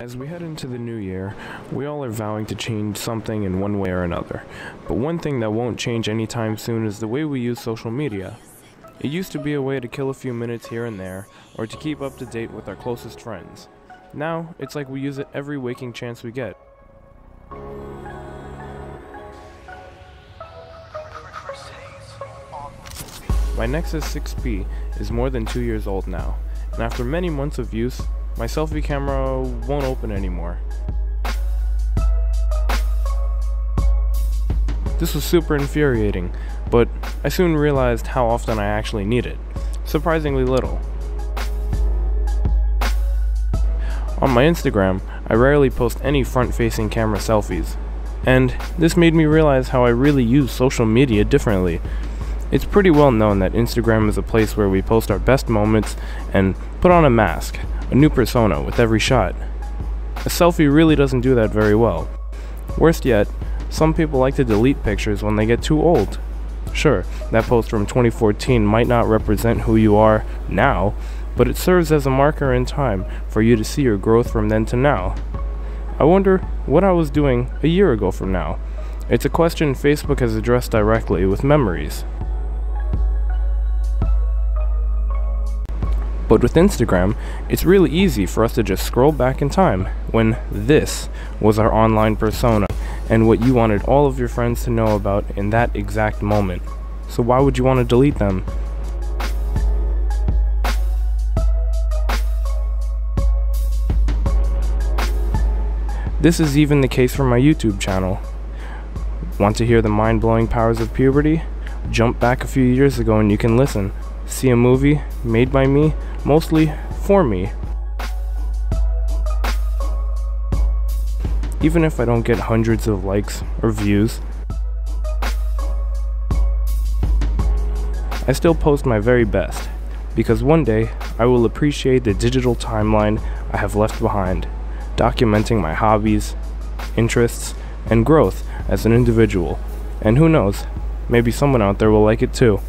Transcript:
As we head into the new year, we all are vowing to change something in one way or another. But one thing that won't change anytime soon is the way we use social media. It used to be a way to kill a few minutes here and there, or to keep up to date with our closest friends. Now, it's like we use it every waking chance we get. My Nexus 6P is more than two years old now, and after many months of use, my selfie camera won't open anymore. This was super infuriating, but I soon realized how often I actually need it. Surprisingly little. On my Instagram, I rarely post any front-facing camera selfies, and this made me realize how I really use social media differently. It's pretty well known that Instagram is a place where we post our best moments and put on a mask, a new persona with every shot. A selfie really doesn't do that very well. Worst yet, some people like to delete pictures when they get too old. Sure, that post from 2014 might not represent who you are now, but it serves as a marker in time for you to see your growth from then to now. I wonder what I was doing a year ago from now. It's a question Facebook has addressed directly with memories. But with Instagram, it's really easy for us to just scroll back in time when this was our online persona and what you wanted all of your friends to know about in that exact moment. So why would you want to delete them? This is even the case for my YouTube channel. Want to hear the mind blowing powers of puberty? Jump back a few years ago and you can listen. See a movie made by me, mostly for me. Even if I don't get hundreds of likes or views, I still post my very best, because one day I will appreciate the digital timeline I have left behind, documenting my hobbies, interests, and growth as an individual. And who knows, maybe someone out there will like it too.